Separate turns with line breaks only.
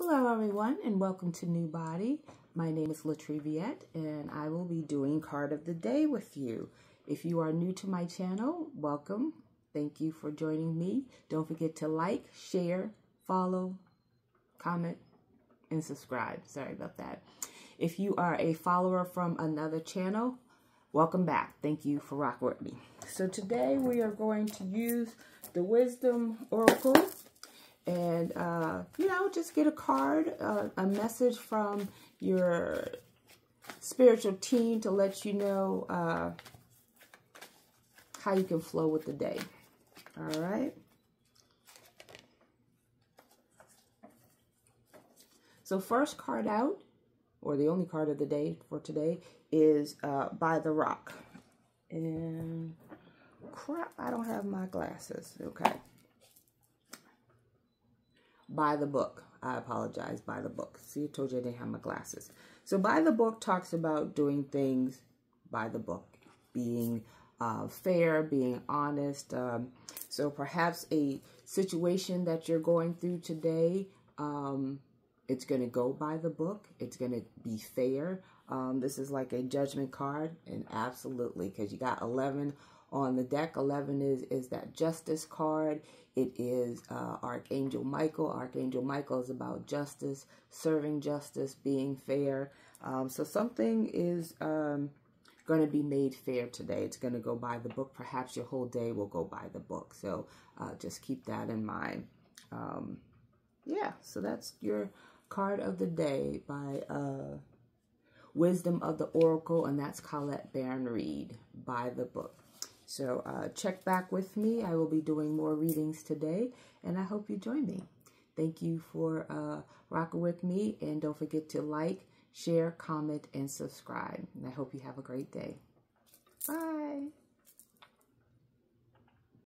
Hello everyone and welcome to NUBODI. My name is Latriviette and I will be doing card of the day with you. If you are new to my channel, welcome. Thank you for joining me. Don't forget to like, share, follow, comment, and subscribe. Sorry about that. If you are a follower from another channel, welcome back. Thank you for rocking with me. So today we are going to use the Wisdom Oracle and uh, you know just get a card uh, a message from your spiritual team to let you know uh, how you can flow with the day. All right? So first card out or the only card of the day for today is uh, by the rock. And crap I don't have my glasses. Okay by the book. I apologize, by the book. See, I told you I didn't have my glasses. So by the book talks about doing things by the book, being uh, fair, being honest. Um, so perhaps a situation that you're going through today, um, it's going to go by the book. It's going to be fair. Um, this is like a judgment card, and absolutely, because you got 11 on the deck. 11 is, is that justice card. It is uh, Archangel Michael. Archangel Michael is about justice, serving justice, being fair. Um, so something is um, going to be made fair today. It's going to go by the book. Perhaps your whole day will go by the book. So uh, just keep that in mind. Um, yeah, so that's your card of the day by uh, Wisdom of the Oracle, and that's Colette Baron Reid by the book. So uh, check back with me. I will be doing more readings today, and I hope you join me. Thank you for uh, rocking with me, and don't forget to like, share, comment, and subscribe. And I hope you have a great day. Bye.